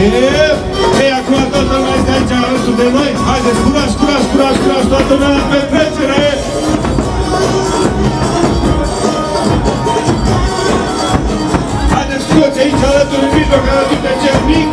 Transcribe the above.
Ei, acum toată lumea este aici alături de noi. Haideți, curaj, curaj, curaj, curaj, toată lumea la petrecere! Haideți toți aici alături, în mijloc, alături de cel mic.